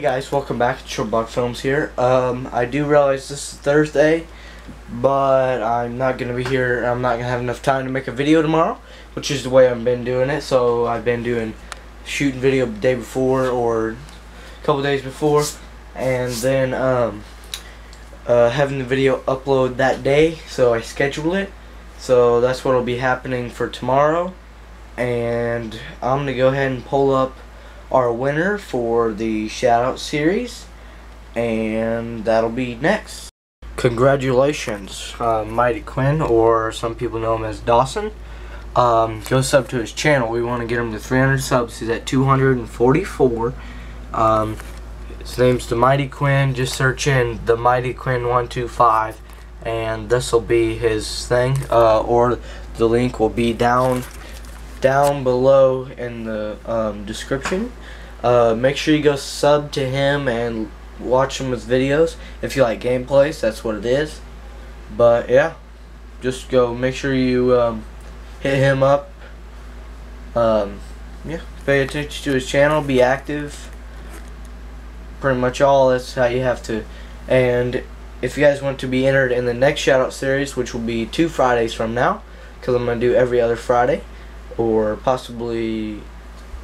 Hey guys, welcome back to Shortblock Films here. Um, I do realize this is Thursday, but I'm not going to be here. I'm not going to have enough time to make a video tomorrow, which is the way I've been doing it. So I've been doing shooting video the day before or a couple days before, and then um, uh, having the video upload that day. So I schedule it. So that's what will be happening for tomorrow, and I'm going to go ahead and pull up our winner for the shout out series and that'll be next. Congratulations uh, Mighty Quinn or some people know him as Dawson. Um, go sub to his channel. We want to get him to 300 subs. He's at 244 um, his name's the Mighty Quinn. Just search in the Mighty Quinn 125 and this will be his thing uh, or the link will be down down below in the um, description. Uh, make sure you go sub to him and watch him with videos. If you like gameplays, that's what it is. But yeah, just go make sure you um, hit him up. Um, yeah, pay attention to his channel, be active. Pretty much all. That's how you have to. And if you guys want to be entered in the next shoutout series, which will be two Fridays from now, because I'm going to do every other Friday or possibly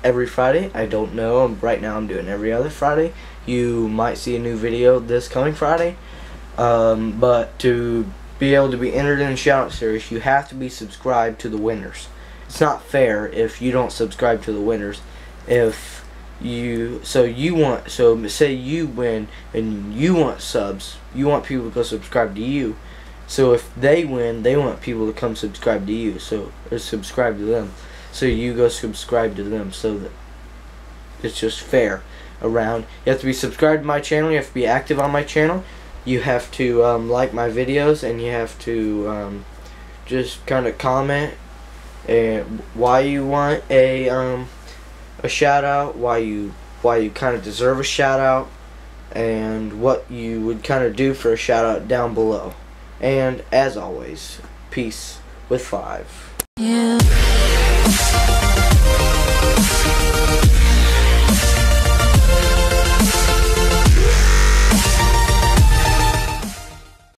every Friday. I don't know. Right now I'm doing every other Friday. You might see a new video this coming Friday. Um, but to be able to be entered in the shout out series, you have to be subscribed to the winners. It's not fair if you don't subscribe to the winners. If you so you want so say you win and you want subs, you want people to go subscribe to you. So if they win, they want people to come subscribe to you. So or subscribe to them. So you go subscribe to them. So that it's just fair around. You have to be subscribed to my channel. You have to be active on my channel. You have to um, like my videos and you have to um, just kind of comment and why you want a um, a shout out, why you why you kind of deserve a shout out, and what you would kind of do for a shout out down below. And as always, peace with five. Yeah.